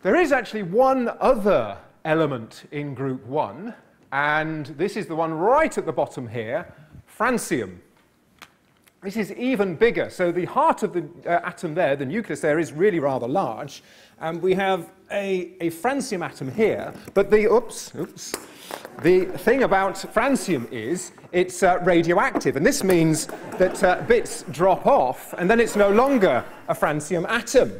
There is actually one other element in group 1, and this is the one right at the bottom here, francium. This is even bigger. So the heart of the uh, atom there, the nucleus there, is really rather large. And we have a, a francium atom here, but the, oops, oops, the thing about francium is it's uh, radioactive, and this means that uh, bits drop off, and then it's no longer a francium atom.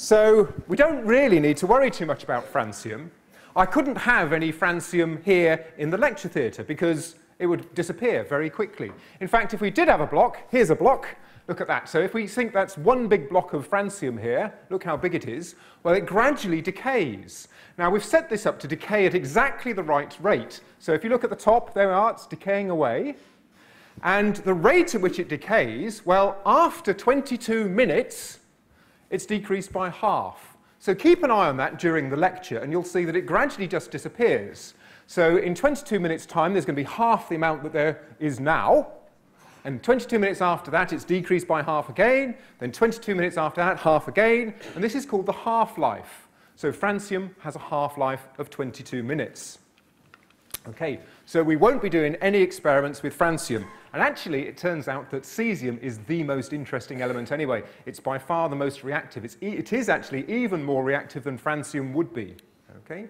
So we don't really need to worry too much about francium. I couldn't have any francium here in the lecture theatre because it would disappear very quickly. In fact, if we did have a block, here's a block, look at that. So if we think that's one big block of francium here, look how big it is, well, it gradually decays. Now, we've set this up to decay at exactly the right rate. So if you look at the top, there we are, it's decaying away. And the rate at which it decays, well, after 22 minutes, it's decreased by half. So keep an eye on that during the lecture, and you'll see that it gradually just disappears. So in 22 minutes' time, there's going to be half the amount that there is now. And 22 minutes after that, it's decreased by half again. Then 22 minutes after that, half again. And this is called the half-life. So francium has a half-life of 22 minutes. Okay, so we won't be doing any experiments with francium. And actually, it turns out that cesium is the most interesting element anyway. It's by far the most reactive. It's e it is actually even more reactive than francium would be. Okay?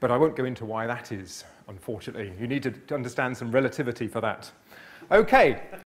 But I won't go into why that is, unfortunately. You need to understand some relativity for that. Okay,